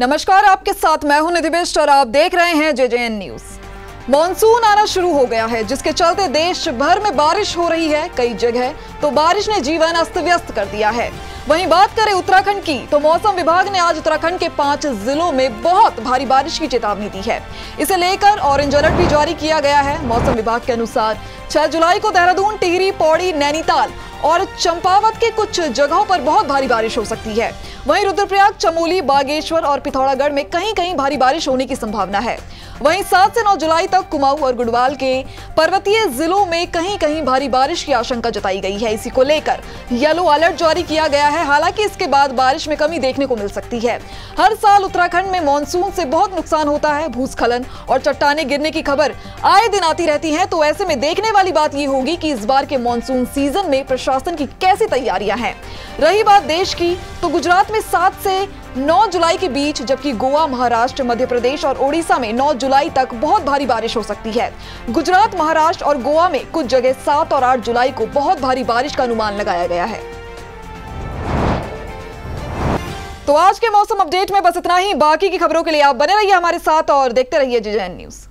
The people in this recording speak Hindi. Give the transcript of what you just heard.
नमस्कार, आपके साथ मैं हूँ निधि बिष्ट और आप देख रहे हैं जेजेएन न्यूज़। मॉनसून आना शुरू हो गया है, जिसके चलते देश भर में बारिश हो रही है, कई जगह तो बारिश ने जीवन अस्त व्यस्त कर दिया है। वहीं बात करें उत्तराखंड की तो मौसम विभाग ने आज उत्तराखंड के पाँच जिलों में बहुत भारी बारिश की चेतावनी दी है। इसे लेकर ऑरेंज अलर्ट भी जारी किया गया है। मौसम विभाग के अनुसार छह जुलाई को देहरादून, टिहरी, पौड़ी, नैनीताल और चंपावत के कुछ जगहों पर बहुत भारी बारिश हो सकती है। वहीं रुद्रप्रयाग, चमोली, बागेश्वर और पिथौरागढ़ में कहीं कहीं भारी बारिश होने की संभावना है। वहीं 7 से 9 जुलाई तक कुमाऊं और गुड़वाल के पर्वतीय जिलों में कहीं कहीं भारी बारिश की आशंका जताई गई है। इसी को लेकर येलो अलर्ट जारी किया गया है। हालाँकि इसके बाद बारिश में कमी देखने को मिल सकती है। हर साल उत्तराखंड में मानसून से बहुत नुकसान होता है। भूस्खलन और चट्टाने गिरने की खबर आए दिन आती रहती है तो ऐसे में देखने वाली बात यह होगी की इस बार के मानसून सीज़न में प्रशासन की कैसी तैयारियाँ हैं? रही बात देश की तो गुजरात में सात से 9 जुलाई के बीच, जबकि गोवा, महाराष्ट्र, मध्य प्रदेश और ओडिशा में 9 जुलाई तक बहुत भारी बारिश हो सकती है। गुजरात, महाराष्ट्र और गोवा में कुछ जगह 7 और 8 जुलाई को बहुत भारी बारिश का अनुमान लगाया गया है। तो आज के मौसम अपडेट में बस इतना ही। बाकी की खबरों के लिए आप बने रहिए हमारे साथ और देखते रहिए जी न्यूज़।